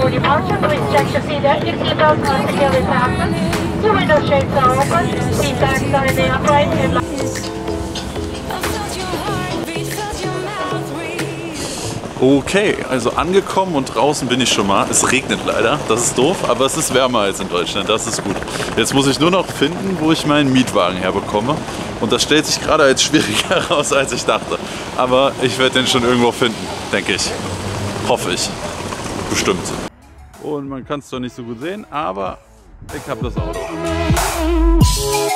for departure, please check to see that your seatbelts are securely fastened, your window shades are open, seat backs are in the upright, and your your. Okay, also angekommen und draußen bin ich schon mal. Es regnet leider, das ist doof, aber es ist wärmer als in Deutschland, das ist gut. Jetzt muss ich nur noch finden, wo ich meinen Mietwagen herbekomme. Und das stellt sich gerade als schwieriger heraus, als ich dachte. Aber ich werde den schon irgendwo finden, denke ich. Hoffe ich. Bestimmt. Und man kann es zwar nicht so gut sehen, aber ich habe das Auto. So,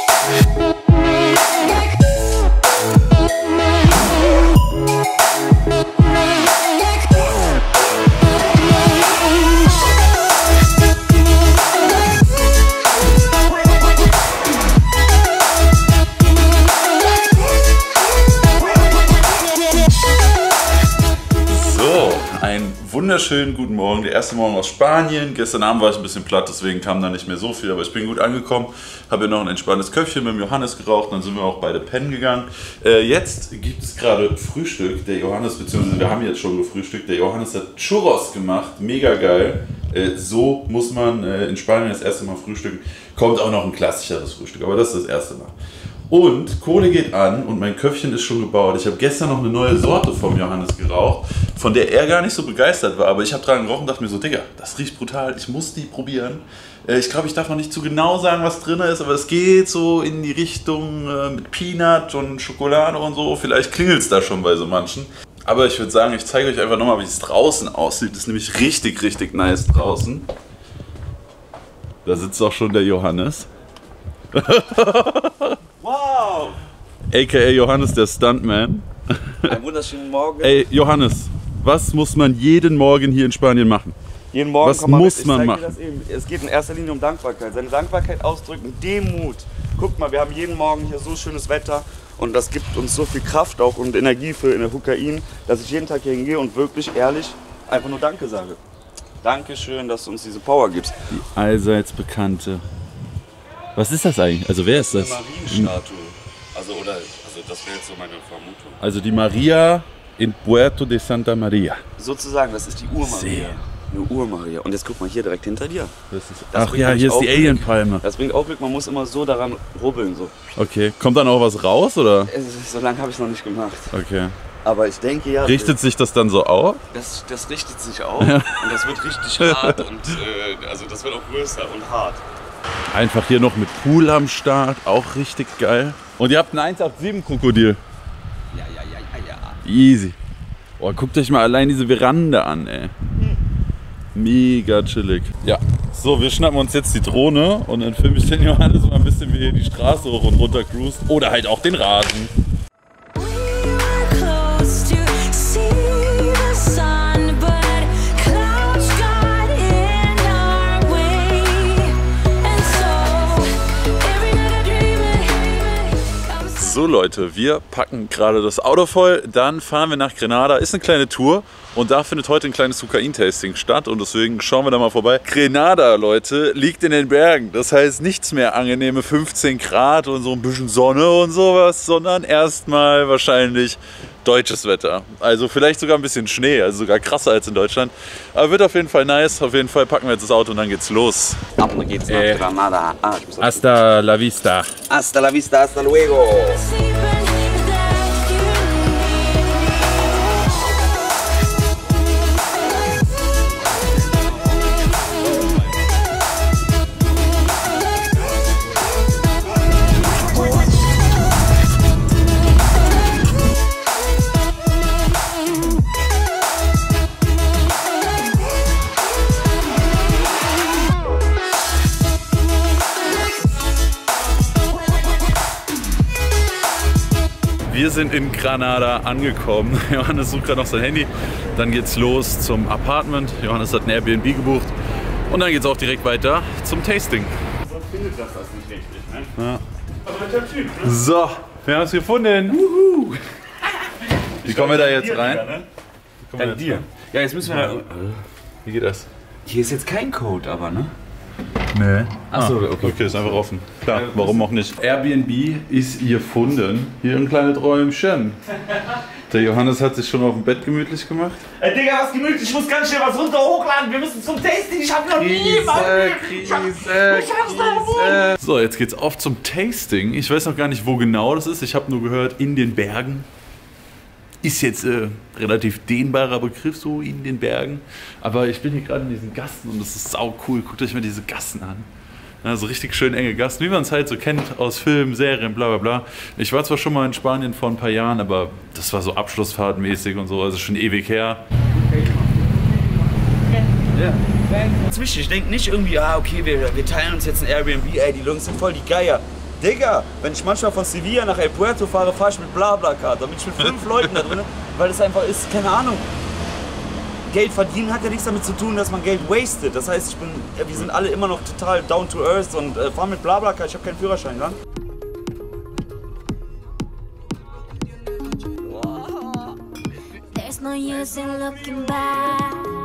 einen wunderschönen guten Morgen. Der erste Morgen aus Spanien. Gestern Abend war ich ein bisschen platt, deswegen kam da nicht mehr so viel, aber ich bin gut angekommen. Habe hier noch ein entspanntes Köpfchen mit dem Johannes geraucht, dann sind wir auch beide pennen gegangen. Äh, jetzt gibt es gerade Frühstück. Der Johannes, beziehungsweise wir haben jetzt schon gefrühstückt. Der Johannes hat Churros gemacht, mega geil. Äh, so muss man äh, in Spanien das erste Mal frühstücken. Kommt auch noch ein klassischeres Frühstück, aber das ist das erste Mal. Und Kohle geht an und mein Köpfchen ist schon gebaut. Ich habe gestern noch eine neue Sorte vom Johannes geraucht, von der er gar nicht so begeistert war. Aber ich habe dran gerochen und dachte mir so, Digga, das riecht brutal, ich muss die probieren. Äh, Ich glaube, ich darf noch nicht zu genau sagen, was drin ist, aber es geht so in die Richtung äh, mit Peanut und Schokolade und so. Vielleicht klingelt es da schon bei so manchen. Aber ich würde sagen, ich zeige euch einfach nochmal, wie es draußen aussieht. Das ist nämlich richtig, richtig nice draußen. Da sitzt auch schon der Johannes. Wow! AKA Johannes, der Stuntman. Einen wunderschönen Morgen. Ey, Johannes, was muss man jeden Morgen hier in Spanien machen? Jeden Morgen was man muss mit. Man machen? Es geht in erster Linie um Dankbarkeit. Seine Dankbarkeit ausdrücken, Demut. Guck mal, wir haben jeden Morgen hier so schönes Wetter und das gibt uns so viel Kraft auch und Energie für in der Hukain, dass ich jeden Tag hier hingehe und wirklich ehrlich einfach nur Danke sage. Dankeschön, dass du uns diese Power gibst. Die allseits bekannte. Was ist das eigentlich? Also wer ist das? Marienstatue. Also, oder, also das wäre jetzt so meine Vermutung. Also die Maria in Puerto de Santa Maria. Sozusagen, das ist die Urmaria. Eine Urmaria. Und jetzt guck mal hier direkt hinter dir. Das ist, Das ach ja, hier ist die. Alienpalme. Das bringt auch Glück, man muss immer so daran rubbeln. So. Okay, kommt dann auch was raus oder? So lange habe ich es noch nicht gemacht. Okay. Aber ich denke ja, Richtet sich das dann so auf? das, das richtet sich auf und das wird richtig hart und äh, also das wird auch größer und hart. Einfach hier noch mit Pool am Start, auch richtig geil. Und ihr habt einen 187-Krokodil. Ja, ja, ja, ja, ja. Easy. Boah, guckt euch mal allein diese Veranda an, ey. Mega chillig. Ja, so, wir schnappen uns jetzt die Drohne und dann filme ich den Johannes mal ein bisschen, wie er die Straße hoch und runter cruist. Oder halt auch den Rasen. Leute, wir packen gerade das Auto voll, dann fahren wir nach Grenada. Ist eine kleine Tour und da findet heute ein kleines Kokain-Tasting statt und deswegen schauen wir da mal vorbei. Grenada, Leute, liegt in den Bergen. Das heißt nichts mehr angenehme 15 Grad und so ein bisschen Sonne und sowas, sondern erstmal wahrscheinlich deutsches Wetter. Also vielleicht sogar ein bisschen Schnee, also sogar krasser als in Deutschland. Aber wird auf jeden Fall nice. Auf jeden Fall packen wir jetzt das Auto und dann geht's los. Ab geht's nach Äh. Granada. Ah, Hasta la vista. Hasta la vista, hasta luego. Wir sind in Granada angekommen. Johannes sucht gerade noch sein Handy. Dann geht's los zum Apartment. Johannes hat ein Airbnb gebucht. Und dann geht's auch direkt weiter zum Tasting. Sonst findet das das nicht richtig, ne? Ja. Aber Typ, ne? So, wir haben es gefunden. Wie kommen wir da jetzt rein? ne? Wie kommen wir Dank jetzt dir. rein? Ja, jetzt müssen wir. Wie geht das? Hier ist jetzt kein Code, aber, ne? Nee. Achso, okay. Okay, ist einfach offen. Klar, warum auch nicht? Airbnb ist gefunden. Hier ein kleines Träumchen. Der Johannes hat sich schon auf dem Bett gemütlich gemacht. Ey, Digga, was gemütlich, ich muss ganz schnell was runter hochladen. Wir müssen zum Tasting. Ich hab noch nie So, jetzt geht's auf zum Tasting. Ich weiß noch gar nicht, wo genau das ist. Ich habe nur gehört, in den Bergen. Ist jetzt äh, relativ dehnbarer Begriff, so in den Bergen. Aber ich bin hier gerade in diesen Gassen und das ist sau cool. Guckt euch mal diese Gassen an. Also richtig schön enge Gassen, wie man es halt so kennt aus Filmen, Serien, bla bla bla. Ich war zwar schon mal in Spanien vor ein paar Jahren, aber das war so Abschlussfahrtmäßig und so, also schon ewig her. Zwischen, ich denke nicht irgendwie, ah, okay, wir, wir teilen uns jetzt ein Airbnb, ey, die Jungs sind voll die Geier. Digga, wenn ich manchmal von Sevilla nach El Puerto fahre, fahre ich mit Blablacar. Da bin ich mit fünf Leuten da drin, weil das einfach ist, keine Ahnung. Geld verdienen hat ja nichts damit zu tun, dass man Geld wastet. Das heißt, ich bin, ja, wir sind alle immer noch total down to earth und äh, fahren mit Blablacar. Ich habe keinen Führerschein, ja? There's no use in looking back.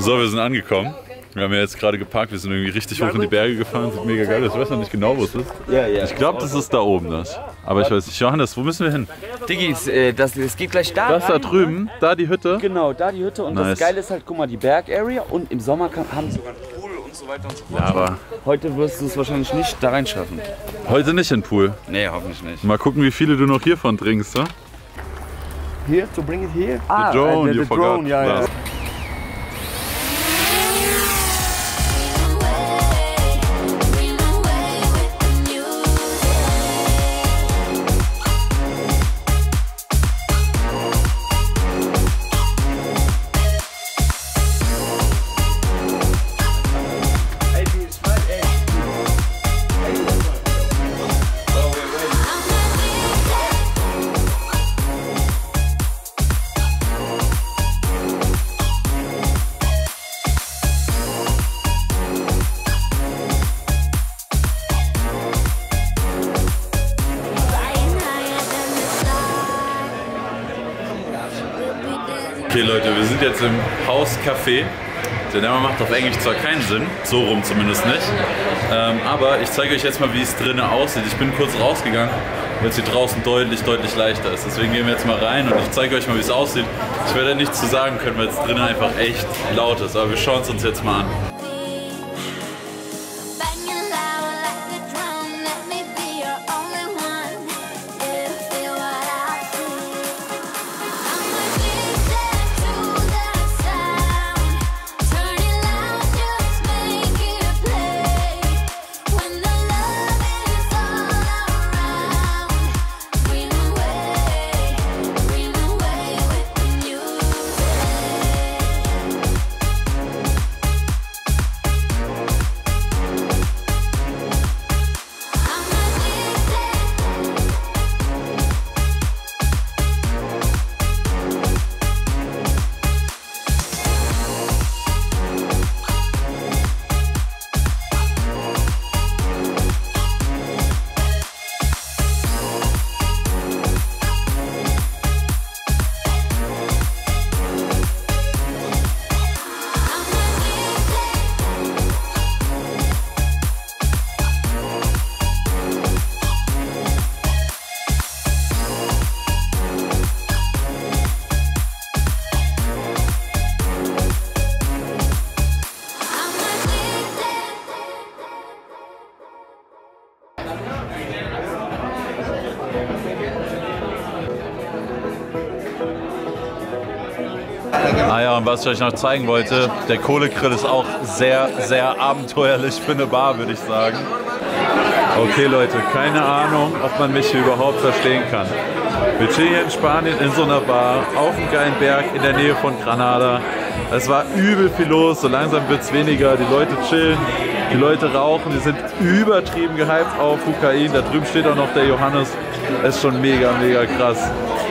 So, wir sind angekommen. Wir haben ja jetzt gerade geparkt, wir sind irgendwie richtig hoch in die Berge gefahren, sieht mega geil aus. Ich weiß noch nicht genau, wo es ist. Ja, ja. Ich glaube, das ist da oben das. Aber ich weiß nicht. Johannes, wo müssen wir hin? Diggis, äh, das, das geht gleich da Das da rein. drüben, da die Hütte. Genau, da die Hütte. Und Nice. das Geile ist halt, guck mal, die Bergarea. Und im Sommer kann, haben sie sogar einen Pool und so weiter und so fort. Ja, aber Heute wirst du es wahrscheinlich nicht da reinschaffen. heute nicht in den Pool. Nee, hoffentlich nicht. Mal gucken, wie viele du noch hiervon trinkst, ne? Here to bring it here? Ah, The drone, äh, you the forgot. drone, ja, ja. Last. Okay, Leute, wir sind jetzt im Hauscafé. Der Name macht auf Englisch zwar keinen Sinn, so rum zumindest nicht. Ähm, aber ich zeige euch jetzt mal, wie es drinnen aussieht. Ich bin kurz rausgegangen, weil es hier draußen deutlich, deutlich leichter ist. Deswegen gehen wir jetzt mal rein und ich zeige euch mal, wie es aussieht. Ich werde nichts zu sagen können, weil es drinnen einfach echt laut ist. Aber wir schauen es uns jetzt mal an. Was ich euch noch zeigen wollte, der Kohlegrill ist auch sehr, sehr abenteuerlich für eine Bar, würde ich sagen. Okay Leute, keine Ahnung, ob man mich hier überhaupt verstehen kann. Wir chillen hier in Spanien in so einer Bar, auf einem geilen Berg in der Nähe von Granada. Es war übel viel los, so langsam wird es weniger, die Leute chillen, die Leute rauchen, die sind übertrieben gehypt auf Hukain. Da drüben steht auch noch der Johannes, das ist schon mega, mega krass.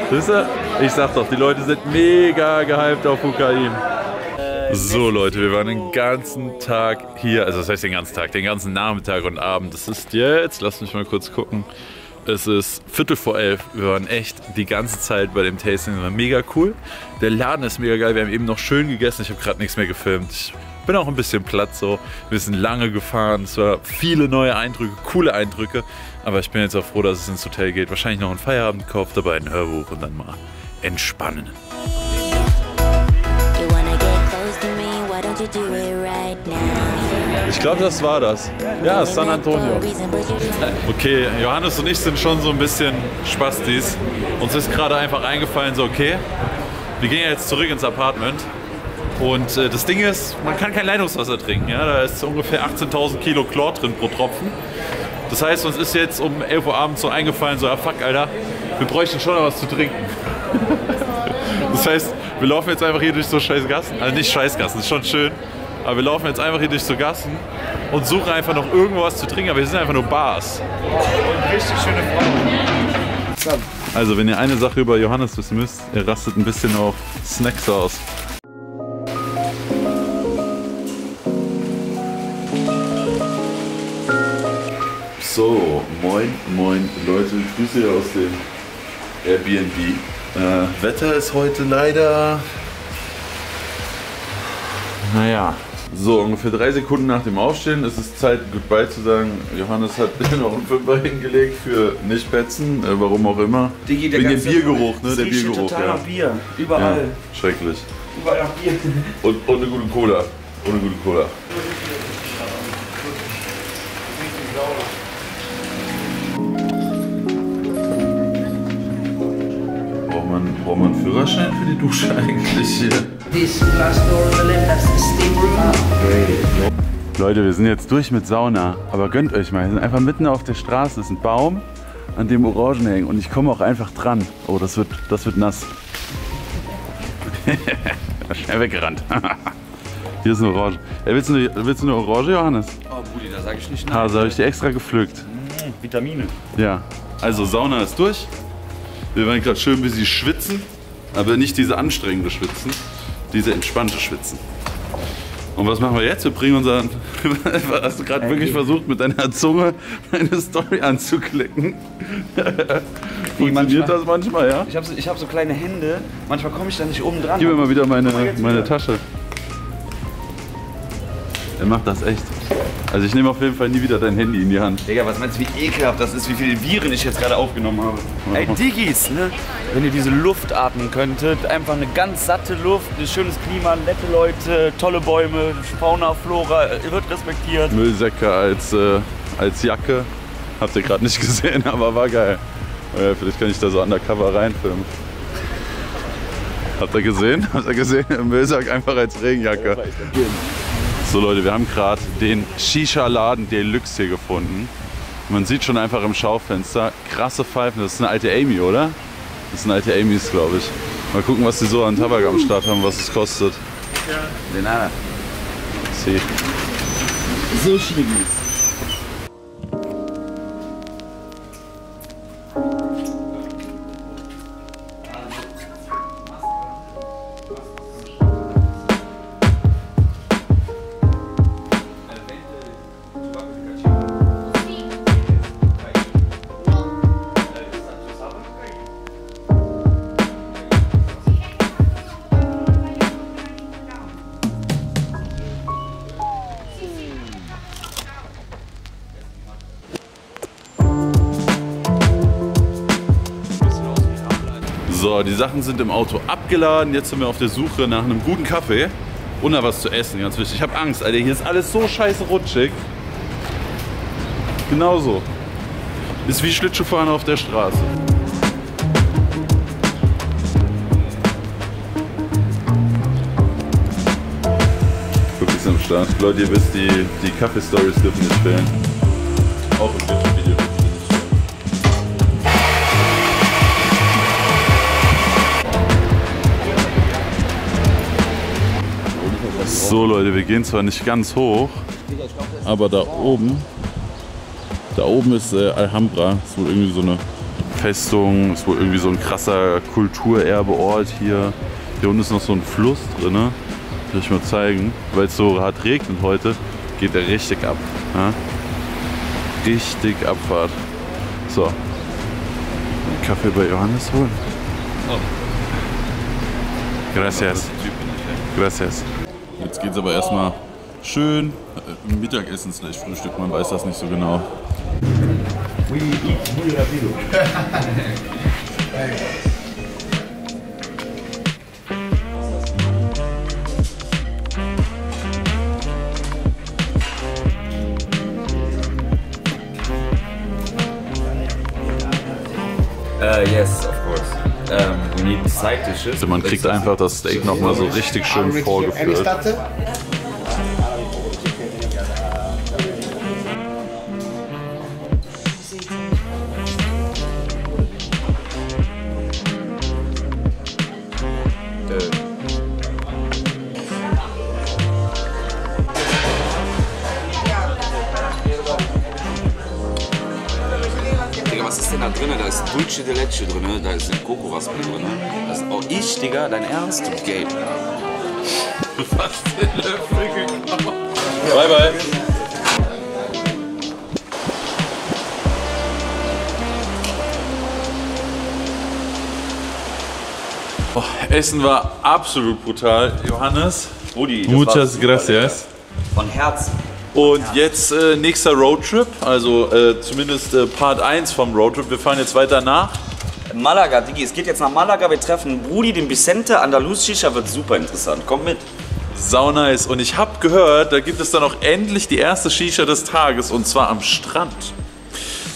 Wisst ihr? Ich sag doch, die Leute sind mega gehypt auf Hukain. So Leute, wir waren den ganzen Tag hier, also das heißt den ganzen Tag, den ganzen Nachmittag und Abend. Das ist jetzt, lasst mich mal kurz gucken, Es ist Viertel vor elf. Wir waren echt die ganze Zeit bei dem Tasting. Das war mega cool. Der Laden ist mega geil. Wir haben eben noch schön gegessen. Ich habe gerade nichts mehr gefilmt. Ich bin auch ein bisschen platt so. Wir sind lange gefahren. Es war viele neue Eindrücke, coole Eindrücke. Aber ich bin jetzt auch froh, dass es ins Hotel geht. Wahrscheinlich noch ein Feierabendkauf, dabei ein Hörbuch und dann mal entspannen. Ich glaube, das war das. Ja, San Antonio. Okay, Johannes und ich sind schon so ein bisschen Spastis. Uns ist gerade einfach eingefallen, so okay, wir gehen jetzt zurück ins Apartment. Und äh, das Ding ist, man kann kein Leitungswasser trinken. Ja? Da ist ungefähr 18.000 Kilo Chlor drin pro Tropfen. Das heißt, uns ist jetzt um 11 Uhr abends so eingefallen, so, ah fuck, Alter, wir bräuchten schon noch was zu trinken. Das heißt, wir laufen jetzt einfach hier durch so scheiß Gassen. Also nicht scheiß Gassen, ist schon schön. Aber wir laufen jetzt einfach hier durch so Gassen und suchen einfach noch irgendwo was zu trinken. Aber wir sind einfach nur Bars. Richtig schöne Frau. Also, wenn ihr eine Sache über Johannes wissen müsst, er rastet ein bisschen auf Snacks aus. So, moin, moin Leute, Grüße hier aus dem Airbnb. Äh, Wetter ist heute leider. Naja. So, ungefähr drei Sekunden nach dem Aufstehen ist es Zeit, Goodbye zu sagen. Johannes hat noch einen Fünfer hingelegt für nicht petzen, äh, warum auch immer. Digi, Wegen dem Biergeruch, ne? Der Biergeruch, total ja. nach Bier. ja. Überall. Schrecklich. Überall nach Bier. Und, und eine gute Cola. Und eine gute Cola. Braucht man, einen Führerschein für die Dusche eigentlich hier? Leute, wir sind jetzt durch mit Sauna, aber gönnt euch mal, wir sind einfach mitten auf der Straße, ist ein Baum, an dem Orangen hängen und ich komme auch einfach dran. Oh, das wird, das wird nass. Schnell weggerannt. Hier ist eine Orange. Ey, willst, du eine, willst du eine Orange, Johannes? Oh, Brudi, da sag ich nicht nein. Hase, habe ich die extra gepflückt. Vitamine. Ja. Also Sauna ist durch. Wir werden gerade schön ein bisschen schwitzen, aber nicht diese anstrengende Schwitzen, diese entspannte Schwitzen. Und was machen wir jetzt? Wir bringen unseren. Hast du gerade wirklich versucht, mit deiner Zunge eine Story anzuklicken? Funktioniert manchmal. das manchmal, ja? Ich habe so, ich hab so kleine Hände. Manchmal komme ich da nicht oben dran. Gib mir mal wieder meine, meine wieder. Tasche. Er macht das echt. Also ich nehme auf jeden Fall nie wieder dein Handy in die Hand. Digga, was meinst du, wie ekelhaft das ist, wie viele Viren ich jetzt gerade aufgenommen habe? Ey, Diggis, ne? Wenn ihr diese Luft atmen könntet, einfach eine ganz satte Luft, ein schönes Klima, nette Leute, tolle Bäume, Fauna, Flora, ihr wird respektiert. Müllsäcke als, äh, als Jacke. Habt ihr gerade nicht gesehen, aber war geil. Äh, vielleicht kann ich da so undercover reinfilmen. Habt ihr gesehen? Habt ihr gesehen? Müllsack einfach als Regenjacke. So Leute, wir haben gerade den Shisha-Laden Deluxe hier gefunden. Man sieht schon einfach im Schaufenster krasse Pfeifen. Das ist eine alte Amy, oder? Das sind alte Amy's, glaube ich. Mal gucken, was die so an Tabak am Start haben, was es kostet. De nada. See. So schlimm So, die Sachen sind im Auto abgeladen. Jetzt sind wir auf der Suche nach einem guten Kaffee und nach was zu essen. Ganz wichtig. Ich habe Angst, Alter. Hier ist alles so scheiße rutschig. Genauso. Ist wie Schlittschuhfahren auf der Straße. Wirklich am Start. Leute, ihr wisst, die, die Kaffee-Stories dürfen nicht fehlen. Auch im YouTube-Video So Leute, wir gehen zwar nicht ganz hoch, aber da oben, da oben ist äh, Alhambra. Ist wohl irgendwie so eine Festung, ist wohl irgendwie so ein krasser Kulturerbeort hier. Hier unten ist noch so ein Fluss drin, ne? Will ich mal zeigen. Weil es so hart regnet heute, geht der richtig ab. Ja? Richtig Abfahrt. So, Kaffee bei Johannes holen. Gracias. Gracias. Jetzt geht's aber erstmal schön äh, Mittagessen slash Frühstück, man weiß das nicht so genau. Uh, yes. Also man kriegt einfach das Steak nochmal so richtig schön vorgeführt. Digga, was ist denn da drin? Da ist Dulce de Leche drin, da Digga, dein Ernst? Du Gay. Fast den Löffel geklaut. Bye bye. Oh, Essen war absolut brutal. Johannes, Rudi, das muchas gracias. Von Herzen. Und jetzt äh, nächster Roadtrip, also äh, zumindest äh, Part 1 vom Roadtrip. Wir fahren jetzt weiter nach. Malaga, Digi, es geht jetzt nach Malaga. Wir treffen Brudi, den Vicente. Andalus Shisha wird super interessant. Komm mit. Sau nice. Und ich habe gehört, da gibt es dann auch endlich die erste Shisha des Tages und zwar am Strand.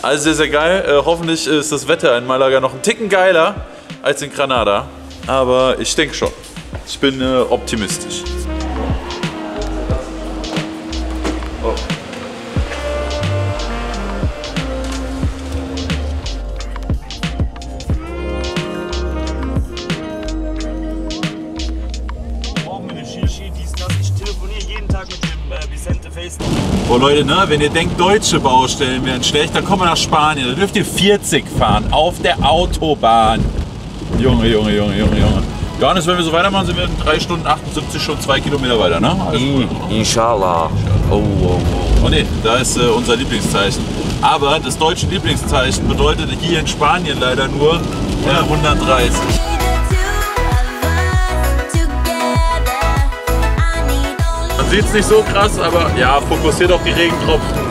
Also sehr, sehr geil. Äh, hoffentlich ist das Wetter in Malaga noch ein Ticken geiler als in Granada. Aber ich denke schon. Ich bin äh, optimistisch. Boah Leute, ne, wenn ihr denkt, deutsche Baustellen wären schlecht, dann kommt mal nach Spanien. Da dürft ihr 40 fahren auf der Autobahn. Junge, Junge, Junge, Junge, Junge. Johannes, wenn wir so weitermachen, sind wir in 3 Stunden 78 schon 2 Kilometer weiter, ne? Also, Inshallah. Oh, oh, oh. oh ne, da ist äh, unser Lieblingszeichen. Aber das deutsche Lieblingszeichen bedeutet hier in Spanien leider nur äh, 130. sieht es nicht so krass, aber ja, fokussiert auf die Regentropfen.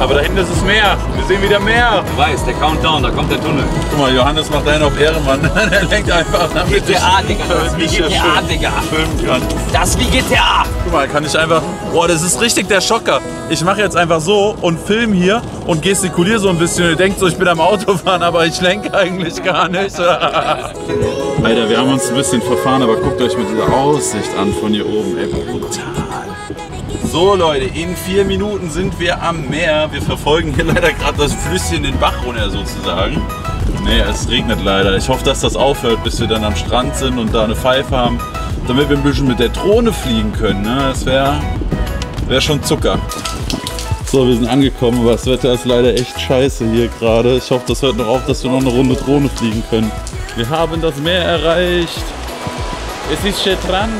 Aber da hinten ist es Meer. Wir sehen wieder Meer. Du weißt, der Countdown, da kommt der Tunnel. Guck mal, Johannes macht einen auf Ehrenmann. er lenkt einfach, damit GTA, Digga, das ist wie ich GTA, Digga. filmen kann. Das ist wie GTA. Guck mal, kann ich einfach. Boah, das ist richtig der Schocker. Ich mache jetzt einfach so und film hier und gestikuliere so ein bisschen. Und ihr denkt so, ich bin am Autofahren, aber ich lenke eigentlich gar nicht. Alter, wir haben uns ein bisschen verfahren, aber guckt euch mit dieser Aussicht an von hier oben. Ey, brutal. So Leute, in vier Minuten sind wir am Meer. Wir verfolgen hier leider gerade das Flüsschen den Bach runter sozusagen. Nee, es regnet leider. Ich hoffe, dass das aufhört, bis wir dann am Strand sind und da eine Pfeife haben, damit wir ein bisschen mit der Drohne fliegen können. Ne? Das wäre wär schon Zucker. So, wir sind angekommen, aber das Wetter ist leider echt scheiße hier gerade. Ich hoffe, das hört noch auf, dass wir noch eine Runde Drohne fliegen können. Wir haben das Meer erreicht. Es ist Strand.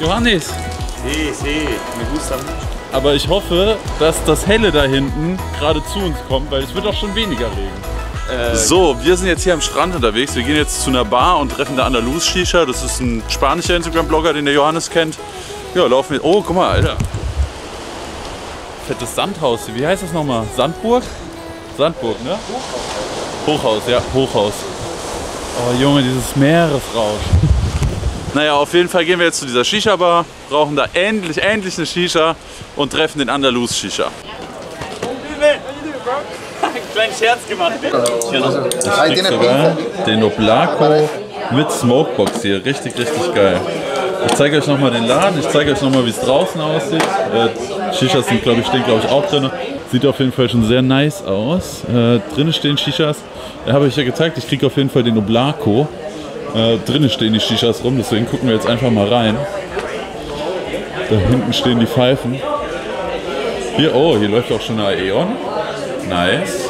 Johannes, Sí, sí, me gusta mucho. aber ich hoffe, dass das Helle da hinten gerade zu uns kommt, weil es wird auch schon weniger Regen. So, wir sind jetzt hier am Strand unterwegs. Wir gehen jetzt zu einer Bar und treffen da Andalus Shisha. Das ist ein spanischer Instagram-Blogger, den der Johannes kennt. Ja, laufen wir. Oh, guck mal, Alter. Fettes Sandhaus. Wie heißt das nochmal? Sandburg? Sandburg, ne? Hochhaus, ja, Hochhaus. Oh Junge, dieses Meeresrauschen. Naja, auf jeden Fall gehen wir jetzt zu dieser Shisha-Bar, brauchen da endlich, endlich eine Shisha und treffen den Andalus Shisha. Kleinen Scherz gemacht. Den Oblako mit Smokebox hier. Richtig, richtig geil. Ich zeige euch nochmal den Laden, ich zeige euch nochmal, wie es draußen aussieht. Äh, Shishas sind, glaube ich, stehen, glaube ich, auch drin. Sieht auf jeden Fall schon sehr nice aus. Äh, drinnen stehen Shishas. Da habe ich ja gezeigt, ich kriege auf jeden Fall den Oblako. Äh, drinnen stehen die Shishas rum, deswegen gucken wir jetzt einfach mal rein. Da hinten stehen die Pfeifen. Hier, oh, hier läuft auch schon eine Aeon. Nice.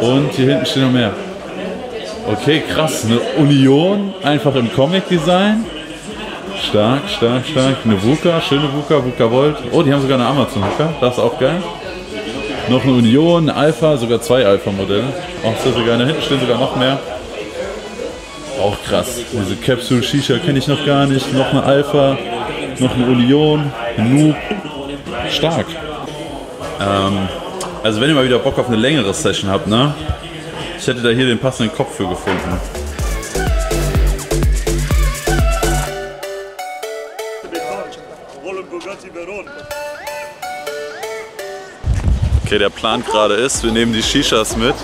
Und hier hinten stehen noch mehr. Okay, krass. Eine Union, einfach im Comic-Design. Stark, stark, stark. Eine VUCA, schöne VUCA, VUCA Volt. Oh, die haben sogar eine Amazon-VUCA. Das ist auch geil. Noch eine Union, eine Alpha, sogar zwei Alpha-Modelle. Auch sehr, geil. Da hinten stehen sogar noch mehr. Auch krass. Diese Capsule Shisha kenne ich noch gar nicht. Noch eine Alpha, noch eine Union, eine Noob. Stark. Ähm, also wenn ihr mal wieder Bock auf eine längere Session habt, ne? Ich hätte da hier den passenden Kopf für gefunden. Okay, der Plan gerade ist, wir nehmen die Shishas mit,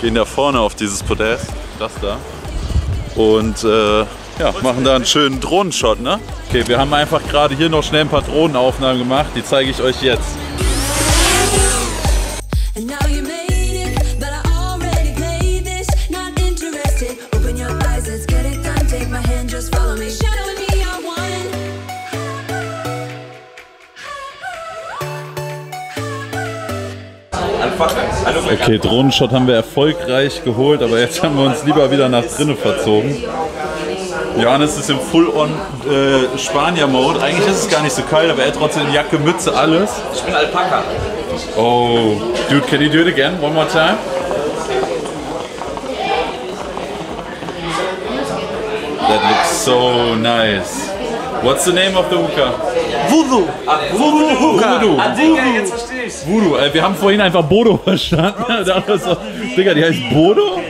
gehen da vorne auf dieses Podest, das da, und äh, ja, machen da einen schönen Drohnenshot, ne? Okay, wir haben einfach gerade hier noch schnell ein paar Drohnenaufnahmen gemacht, die zeige ich euch jetzt. Okay, Drohnenshot haben wir erfolgreich geholt, aber jetzt haben wir uns lieber wieder nach drinnen verzogen. Johannes ist im Full-on äh, Spanier-Mode. Eigentlich ist es gar nicht so kalt, aber er hat trotzdem Jacke, Mütze, alles. Ich bin Alpaka. Oh, dude, can you do it again? One more time? That looks so nice. What's the name of the hookah? Voodoo! Voodoo Hookah! Voodoo. Ich. Voodoo. Äh, wir haben vorhin einfach Bodo verstanden. Ich so, Digga, die heißt Bodo?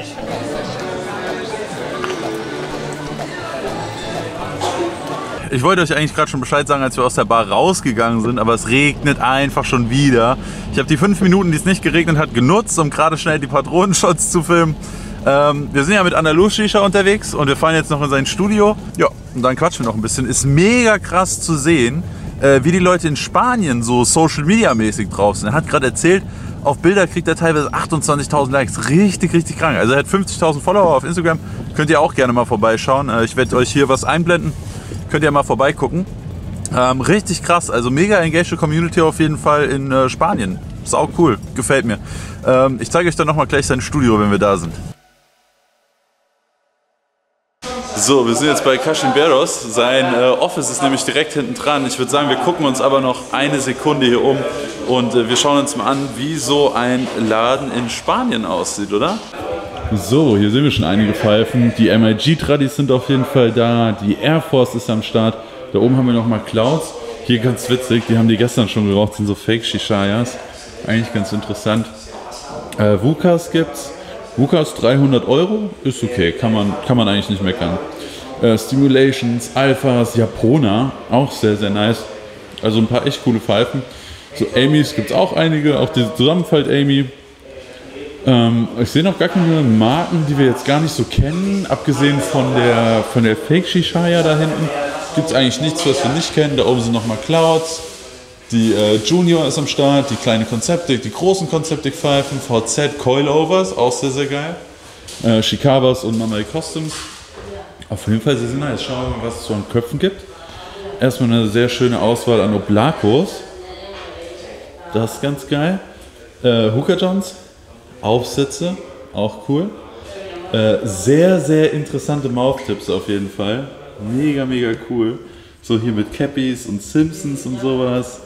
Ich wollte euch eigentlich gerade schon Bescheid sagen, als wir aus der Bar rausgegangen sind, aber es regnet einfach schon wieder. Ich habe die fünf Minuten, die es nicht geregnet hat, genutzt, um gerade schnell die Patronenshots zu filmen. Ähm, wir sind ja mit Andalus Shisha unterwegs und wir fahren jetzt noch in sein Studio. Ja, und dann quatschen wir noch ein bisschen. Ist mega krass zu sehen, äh, wie die Leute in Spanien so Social Media mäßig drauf sind. Er hat gerade erzählt, auf Bilder kriegt er teilweise 28.000 Likes. Richtig, richtig krank. Also er hat 50.000 Follower auf Instagram. Könnt ihr auch gerne mal vorbeischauen. Äh, ich werde euch hier was einblenden. Könnt ihr mal vorbeigucken. Ähm, richtig krass. Also mega engaged Community auf jeden Fall in äh, Spanien. Sau cool. Gefällt mir. Ähm, ich zeige euch dann nochmal gleich sein Studio, wenn wir da sind. So, wir sind jetzt bei Cachimberos. Sein äh, Office ist nämlich direkt hinten dran. Ich würde sagen, wir gucken uns aber noch eine Sekunde hier um und äh, wir schauen uns mal an, wie so ein Laden in Spanien aussieht, oder? So, hier sehen wir schon einige Pfeifen. Die MIG-Tradis sind auf jeden Fall da. Die Air Force ist am Start. Da oben haben wir nochmal Clouds. Hier ganz witzig, die haben die gestern schon geraucht, sind so Fake-Shishayas. Eigentlich ganz interessant. Äh, Vukas gibt's. Vukas 300 Euro ist okay, kann man, kann man eigentlich nicht meckern. Äh, Stimulations, Alphas, Japona, auch sehr, sehr nice. Also ein paar echt coole Pfeifen. So Amy's gibt es auch einige, auch diese Zusammenfalt-Amy. Ähm, ich sehe noch gar keine Marken, die wir jetzt gar nicht so kennen. Abgesehen von der, von der Fake Shishaya da hinten gibt es eigentlich nichts, was wir nicht kennen. Da oben sind nochmal Clouds. Die äh, Junior ist am Start, die kleine Konzeptik, die großen Konzeptik-Pfeifen, VZ Coilovers, auch sehr, sehr geil. Äh, Shikabas und Mamai Customs. Auf jeden Fall sehr, sehr nice. Schauen wir mal, was es so an Köpfen gibt. Erstmal eine sehr schöne Auswahl an Oblakos. Das ist ganz geil. Äh, Hooker Johns, Aufsätze, auch cool. Äh, sehr, sehr interessante Mouth-Tips auf jeden Fall. Mega, mega cool. So hier mit Cappies und Simpsons und sowas.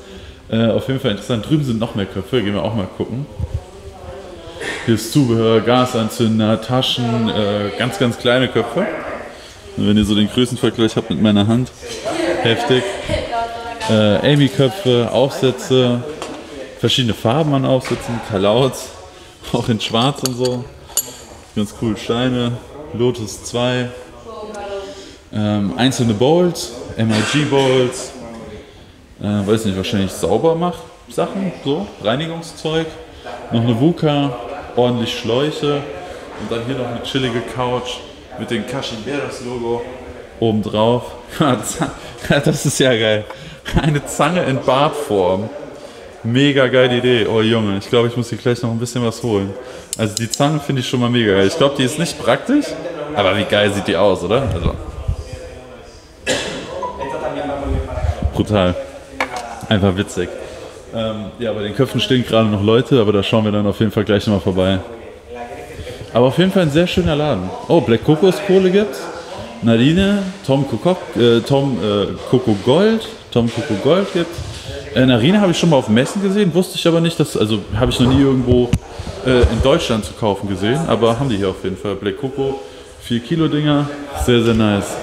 Äh, auf jeden Fall interessant. Drüben sind noch mehr Köpfe, gehen wir auch mal gucken. Hier ist Zubehör, Gasanzünder, Taschen, äh, ganz, ganz kleine Köpfe. Wenn ihr so den Größenvergleich habt mit meiner Hand, heftig. Äh, Amy-Köpfe, Aufsätze, verschiedene Farben an Aufsätzen, Kalauts, auch in schwarz und so. Ganz cool, Steine, Lotus 2, ähm, einzelne Bowls, MIG Bowls, äh, weiß nicht, wahrscheinlich Saubermach-Sachen, so, Reinigungszeug, noch eine VUCA, ordentlich Schläuche und dann hier noch eine chillige Couch mit dem Cachimberas Logo obendrauf. das ist ja geil. Eine Zange in Bartform. Mega geile Idee. Oh Junge, ich glaube, ich muss hier gleich noch ein bisschen was holen. Also die Zange finde ich schon mal mega geil. Ich glaube, die ist nicht praktisch, aber wie geil sieht die aus, oder? Also. Brutal. Einfach witzig. Ähm, ja, bei den Köpfen stehen gerade noch Leute, aber da schauen wir dann auf jeden Fall gleich nochmal vorbei. Aber auf jeden Fall ein sehr schöner Laden. Oh, Black Kokoskohle gibt's. Nadine, Tom Coco, äh, Tom äh, Coco Gold, Tom Coco Gold gibt's. Äh, Narina habe ich schon mal auf Messen gesehen, wusste ich aber nicht, dass, also habe ich noch nie irgendwo äh, in Deutschland zu kaufen gesehen, aber haben die hier auf jeden Fall. Black Coco, 4 Kilo Dinger, sehr, sehr nice.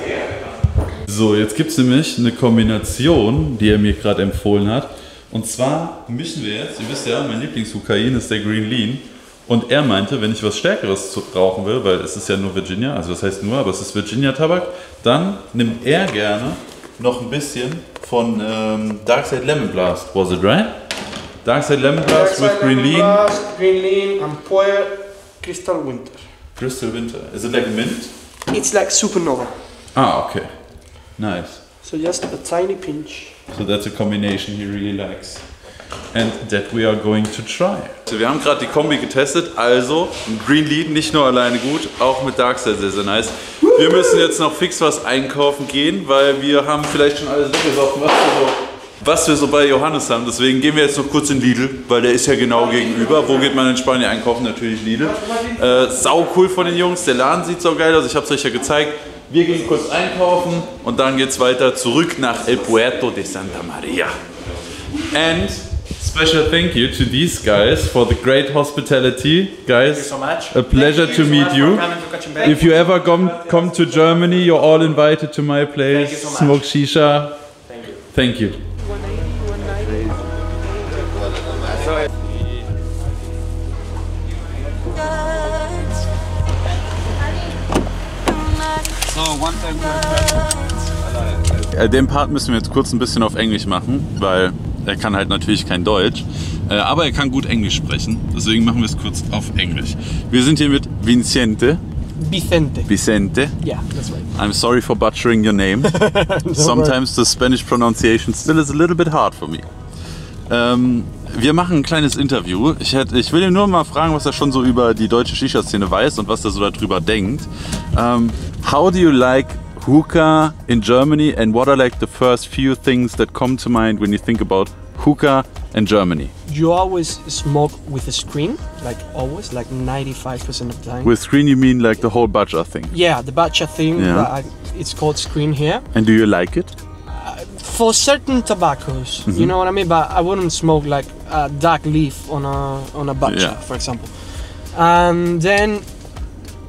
So, jetzt gibt es nämlich eine Kombination, die er mir gerade empfohlen hat. Und zwar mischen wir jetzt, ihr wisst ja, mein Lieblingshukain ist der Green Lean. Und er meinte, wenn ich was Stärkeres rauchen will, weil es ist ja nur Virginia, also das heißt nur, aber es ist Virginia-Tabak, dann nimmt er gerne noch ein bisschen von ähm, Dark Side Lemon Blast. Was it right? Dark Side Lemon Blast with Green Lean, Green Lean and Puer Crystal Winter. Crystal Winter. Is it like mint? It's like supernova. Ah, okay. Nice. So just a tiny pinch. So that's a combination he really likes. And that we are going to try. Wir haben gerade die Kombi getestet, also Green Lead nicht nur alleine gut, auch mit Darkseid sehr, sehr nice. Wir müssen jetzt noch fix was einkaufen gehen, weil wir haben vielleicht schon alles weggesoffen, was wir so, was wir so bei Johannes haben. Deswegen gehen wir jetzt noch kurz in Lidl, weil der ist ja genau gegenüber. Wo geht man in Spanien einkaufen? Natürlich Lidl. Äh, sau cool von den Jungs, der Laden sieht so geil aus, ich habe es euch ja gezeigt. Wir gehen kurz einkaufen und dann geht es weiter zurück nach El Puerto de Santa Maria. And special thank you to these guys for the great hospitality. Guys, a pleasure to meet you. If you ever come, come to Germany, you're all invited to my place. Smoke shisha. Thank you. Äh, Den Part müssen wir jetzt kurz ein bisschen auf Englisch machen, weil er kann halt natürlich kein Deutsch. Äh, Aber er kann gut Englisch sprechen. Deswegen machen wir es kurz auf Englisch. Wir sind hier mit Vincente. Vicente. Vicente. Yeah, that's right. I'm sorry for butchering your name. Sometimes the Spanish pronunciation still is a little bit hard for me. Ähm, wir machen ein kleines Interview. Ich, hätte, ich will ihn nur mal fragen, was er schon so über die deutsche Shisha-Szene weiß und was er so darüber denkt. Ähm, how do you like hookah in Germany and what are like the first few things that come to mind when you think about hookah in Germany? You always smoke with a screen, like always, like 95% of the time. With screen you mean like the whole budger thing. yeah, the batcha thing, Yeah. it's called screen here. And do you like it? Uh, for certain tobaccos, you mm-hmm. know what I mean? But I wouldn't smoke like a dark leaf on a on a batcha, Yeah. for example. And then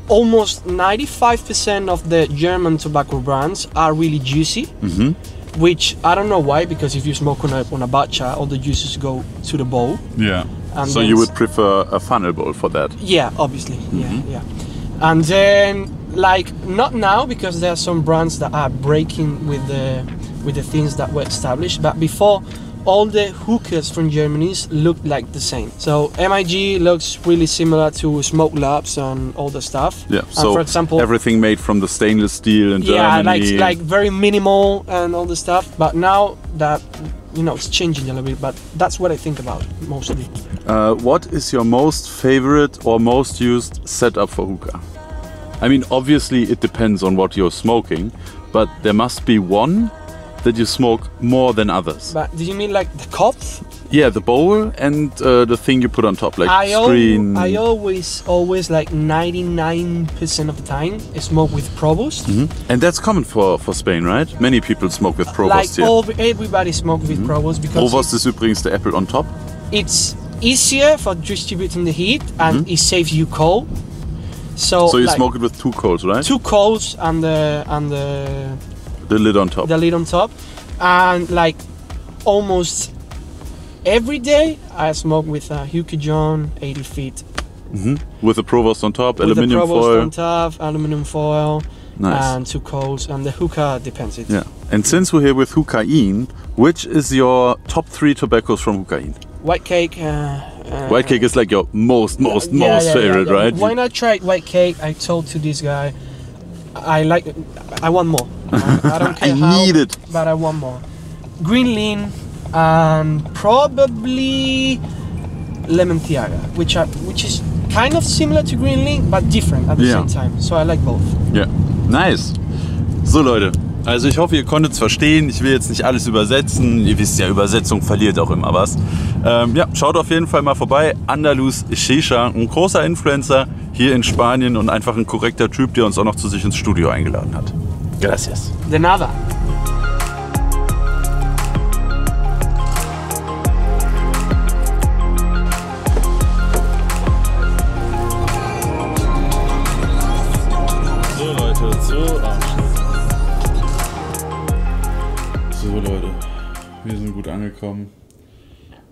almost 95% of the German tobacco brands are really juicy. Mm-hmm. Which I don't know why, because if you smoke on a, on a batcha, all the juices go to the bowl. Yeah. And so you would prefer a funnel bowl for that? Yeah, obviously. Yeah, mm-hmm. yeah. And then like not now because there are some brands that are breaking with the with the things that were established, but before all the hookahs from Germany look like the same. So MIG looks really similar to Smoke Labs and all the stuff. Yeah. And So for example, everything made from the stainless steel in yeah, Germany. like like very minimal and all the stuff. But now that you know it's changing a little bit, but that's what I think about mostly. Uh, what is your most favorite or most used setup for hookah? I mean, obviously it depends on what you're smoking, but there must be one that you smoke more than others. But do you mean like the cups? Yeah, the bowl and uh, the thing you put on top, like I, screen. I always, always like 99% of the time smoke with Provost. Mm-hmm. and that's common for, for Spain, right? Many people smoke with Like Provost here. all, everybody smoke with mm-hmm. Provost because Provost is übrigens der Apple on top. it's easier for distributing the heat and mm-hmm. it saves you coal. So, So you like, smoke it with two coals, right? two coals and the and the The lid on top. the lid on top, and like almost every day I smoke with a Huki John 80 feet with the Provost on top, with the aluminium Provost foil. on top, aluminum foil, Nice. and two coals, and the hookah depends. It Yeah. And since we're here with Hukain, which is your top three tobaccos from Hukain? white cake. Uh, uh, White cake is like your most, most, yeah, most yeah, favorite, yeah. right? Why not try white cake, I told to this guy, I like, I want more. I, I don't I how, need it. but I want more. Green lean and probably lemon tiaga, which are which is kind of similar to green lean but different at the Yeah. same time. So I like both. Yeah, nice. So Leute, also ich hoffe, ihr konntet es verstehen. Ich will jetzt nicht alles übersetzen. Ihr wisst ja, Übersetzung verliert auch immer was. Ähm, ja, schaut auf jeden Fall mal vorbei. Andalus Shisha, ein großer Influencer hier in Spanien und einfach ein korrekter Typ, der uns auch noch zu sich ins Studio eingeladen hat. Gracias. De nada. Angekommen.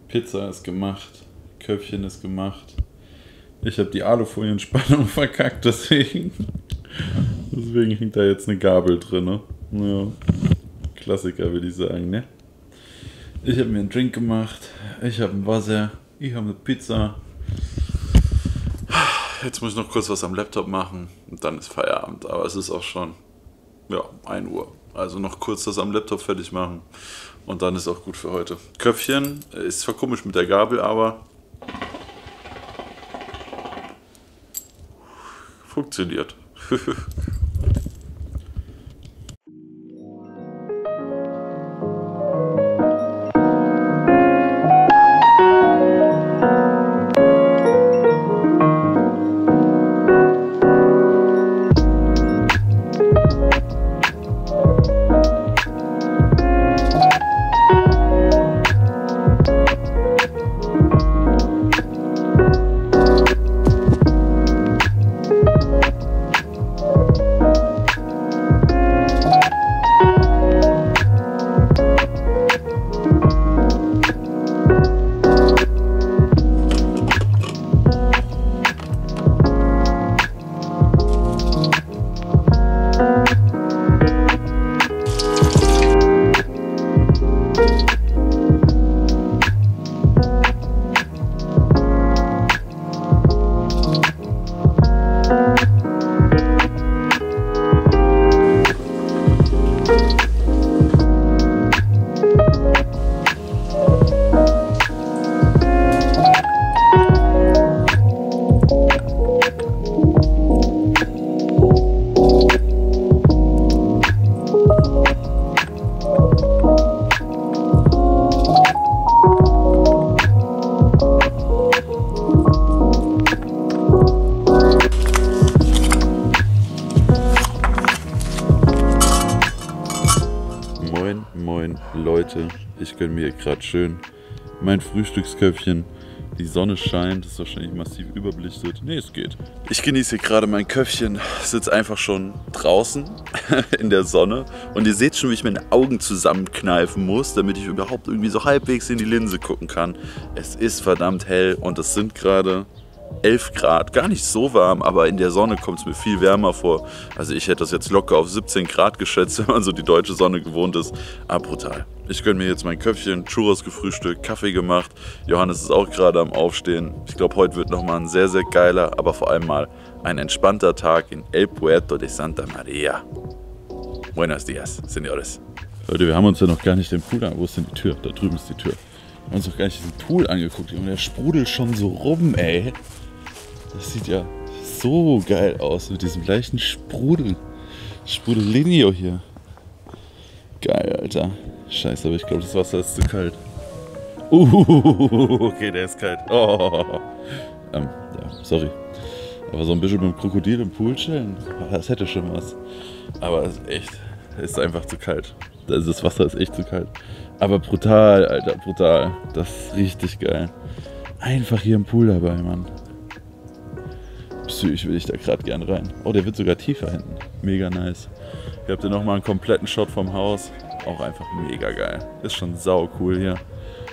Pizza ist gemacht. Köpfchen ist gemacht. Ich habe die Alufolienspannung verkackt, deswegen. Deswegen hängt da jetzt eine Gabel drin. Ne? Ja. Klassiker, würde ich sagen, ne? Ich habe mir einen Drink gemacht. Ich habe ein Wasser. Ich habe eine Pizza. Jetzt muss ich noch kurz was am Laptop machen und dann ist Feierabend. Aber es ist auch schon ja, 1 Uhr. Also noch kurz das am Laptop fertig machen und dann ist auch gut für heute. Köpfchen ist zwar komisch mit der Gabel, aber funktioniert. gerade schön mein Frühstücksköpfchen. Die Sonne scheint, ist wahrscheinlich massiv überbelichtet. Nee, es geht. Ich genieße gerade mein Köpfchen, sitze einfach schon draußen in der Sonne und ihr seht schon, wie ich meine Augen zusammenkneifen muss, damit ich überhaupt irgendwie so halbwegs in die Linse gucken kann. Es ist verdammt hell und es sind gerade 11 Grad. Gar nicht so warm, aber in der Sonne kommt es mir viel wärmer vor. Also ich hätte das jetzt locker auf 17 Grad geschätzt, wenn man so die deutsche Sonne gewohnt ist. Aber brutal. Ich gönne mir jetzt mein Köpfchen, Churros gefrühstückt, Kaffee gemacht. Johannes ist auch gerade am Aufstehen. Ich glaube, heute wird nochmal ein sehr, sehr geiler, aber vor allem mal ein entspannter Tag in El Puerto de Santa Maria. Buenos dias, señores. Leute, wir haben uns ja noch gar nicht den Pool an. Wo ist denn die Tür? Da drüben ist die Tür. Wir haben uns noch gar nicht diesen Pool angeguckt. Und der sprudelt schon so rum, ey. Das sieht ja so geil aus mit diesem leichten Sprudel. Sprudelinho hier. Geil, Alter. Scheiße, aber ich glaube, das Wasser ist zu kalt. Uh, okay, der ist kalt. Oh. Ähm, ja, sorry. Aber so ein bisschen mit dem Krokodil im Pool chillen, das hätte schon was. Aber es ist echt, ist einfach zu kalt. Also das Wasser ist echt zu kalt. Aber brutal, Alter, brutal. Das ist richtig geil. Einfach hier im Pool dabei, Mann. Psych will ich da gerade gern rein. Oh, der wird sogar tiefer hinten. Mega nice. Hier habt ihr nochmal einen kompletten Shot vom Haus. Auch einfach mega geil. Ist schon sau cool hier.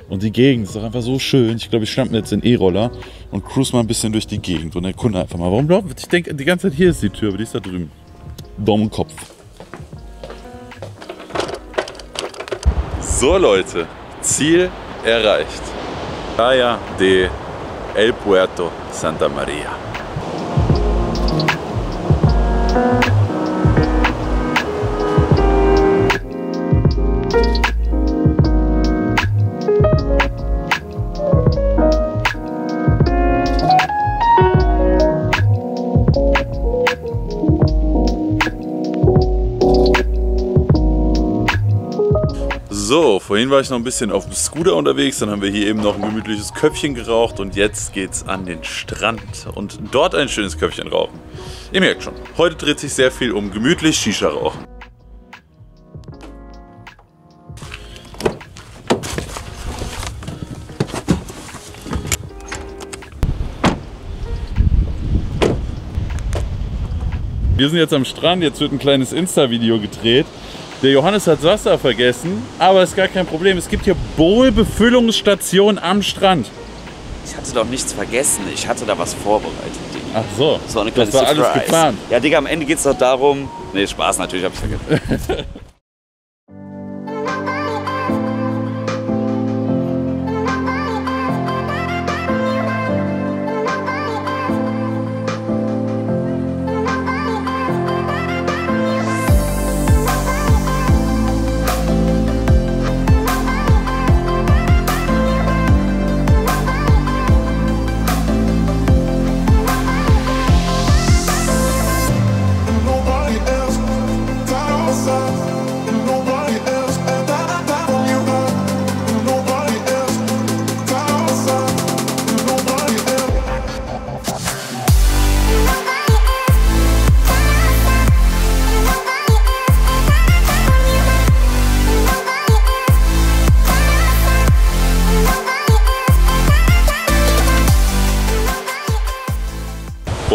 Und die Gegend ist doch einfach so schön. Ich glaube, ich schnapp mir jetzt den E-Roller und cruise mal ein bisschen durch die Gegend und erkunde einfach mal. Warum glaubt Ich denke die ganze Zeit, hier ist die Tür, aber die ist da drüben. Dommenkopf. So Leute, Ziel erreicht. Playa de El Puerto Santa Maria. Vorhin war ich noch ein bisschen auf dem Scooter unterwegs, dann haben wir hier eben noch ein gemütliches Köpfchen geraucht und jetzt geht's an den Strand und dort ein schönes Köpfchen rauchen. Ihr merkt schon, heute dreht sich sehr viel um gemütlich Shisha rauchen. Wir sind jetzt am Strand, jetzt wird ein kleines Insta-Video gedreht Der Johannes hat das Wasser vergessen, aber ist gar kein Problem. Es gibt hier Bowl-Befüllungsstation am Strand. Ich hatte doch nichts vergessen. Ich hatte da was vorbereitet, Digga. Ach so, So eine kleine das war alles geplant. Ja, Digga, am Ende geht's doch darum. Nee, Spaß, natürlich hab ich vergessen.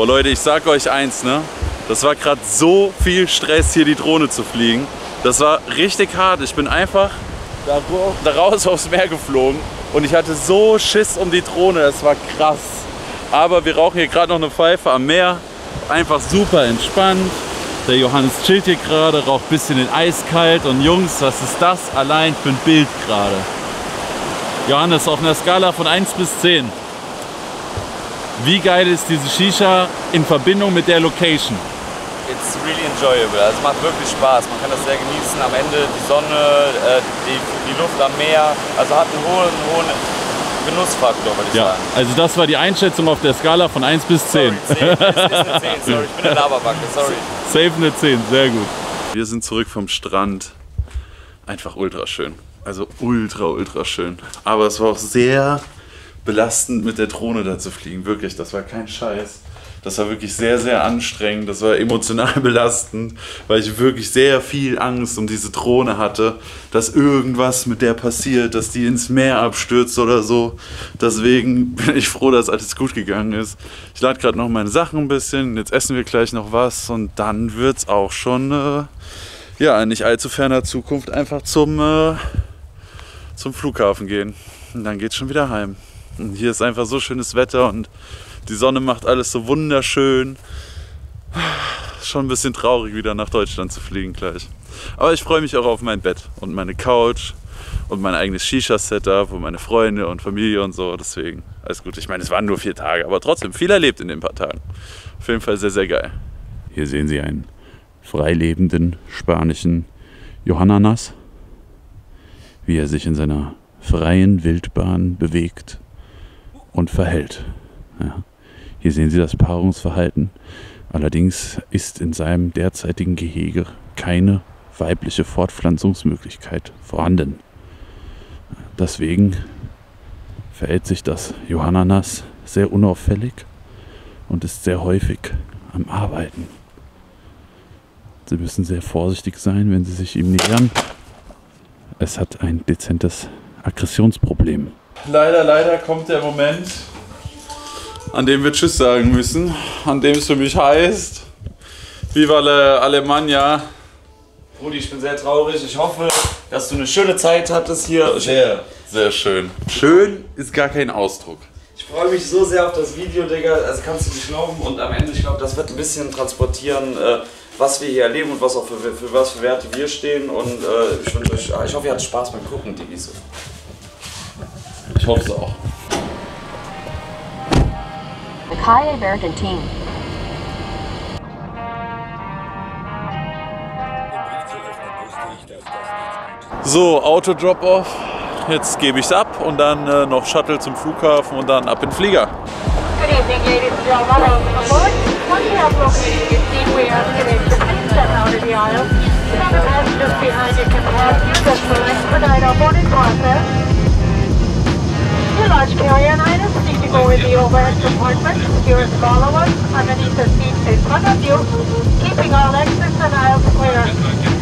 Boah Leute, ich sag euch eins, ne? Das war gerade so viel Stress, hier die Drohne zu fliegen. Das war richtig hart. Ich bin einfach da, raus aufs Meer geflogen und ich hatte so Schiss um die Drohne. Das war krass. Aber wir rauchen hier gerade noch eine Pfeife am Meer. Einfach super entspannt. Der Johannes chillt hier gerade, raucht ein bisschen in eiskalt. Und Jungs, was ist das allein für ein Bild gerade? Johannes, auf einer Skala von 1 bis 10. Wie geil ist diese Shisha in Verbindung mit der Location? It's really enjoyable. Also es macht wirklich Spaß. Man kann das sehr genießen. Am Ende die Sonne, äh, die, die Luft am Meer. Also hat einen hohen, hohen Genussfaktor, würde ich Ja, sagen. also das war die Einschätzung auf der Skala von 1 bis 10. Sorry, 10. Es ist eine 10, sorry. Ich bin eine Laberbacke, sorry. Safe eine 10, sehr gut. Wir sind zurück vom Strand. Einfach ultra schön. Also ultra, ultra schön. Aber es war auch sehr belastend, mit der Drohne da zu fliegen. Wirklich, das war kein Scheiß. Das war wirklich sehr, sehr anstrengend. Das war emotional belastend, weil ich wirklich sehr viel Angst um diese Drohne hatte, dass irgendwas mit der passiert, dass die ins Meer abstürzt oder so. Deswegen bin ich froh, dass alles gut gegangen ist. Ich lade gerade noch meine Sachen ein bisschen. Jetzt essen wir gleich noch was und dann wird es auch schon, äh, ja, in nicht allzu ferner Zukunft einfach zum, äh, zum Flughafen gehen. Und dann geht's schon wieder heim. Und hier ist einfach so schönes Wetter und die Sonne macht alles so wunderschön. Schon ein bisschen traurig, wieder nach Deutschland zu fliegen gleich. Aber ich freue mich auch auf mein Bett und meine Couch und mein eigenes Shisha-Setup und meine Freunde und Familie und so. Deswegen alles gut. Ich meine, es waren nur vier Tage, aber trotzdem viel erlebt in den paar Tagen. Auf jeden Fall sehr, sehr geil. Hier sehen Sie einen freilebenden spanischen Johannanas, wie er sich in seiner freien Wildbahn bewegt und verhält. Ja. Hier sehen Sie das Paarungsverhalten. Allerdings ist in seinem derzeitigen Gehege keine weibliche Fortpflanzungsmöglichkeit vorhanden. Deswegen verhält sich das Johannanas sehr unauffällig und ist sehr häufig am Arbeiten. Sie müssen sehr vorsichtig sein, wenn Sie sich ihm nähern. Es hat ein dezentes Aggressionsproblem. Leider, leider kommt der Moment, an dem wir Tschüss sagen müssen, an dem es für mich heißt, Viva la Alemania. Rudi, ich bin sehr traurig. Ich hoffe, dass du eine schöne Zeit hattest hier. Sehr, sehr schön. Schön ist gar kein Ausdruck. ich freue mich so sehr auf das Video, Digga. Also kannst du nicht glauben. Und am Ende, ich glaube, das wird ein bisschen transportieren, äh, was wir hier erleben und was auch für, für was für Werte wir stehen. Und äh, ich, wünsche euch, ich hoffe, ihr hattet Spaß beim Gucken, Diggis. Ich hoffe es auch. The Calle Bergantine. So, Auto-Drop-Off. Jetzt gebe ich es ab und dann äh, noch Shuttle zum Flughafen und dann ab in den Flieger. Good evening, ladies and gentlemen. Welcome aboard. Once you have located your seat, we you to please step out of the aisle. The other passengers behind you can help you this will expedite our boarding process. Your large carry-on items need to go in the overhead compartment. Here are smaller ones underneath the seats in front of you, keeping all exits and aisles clear.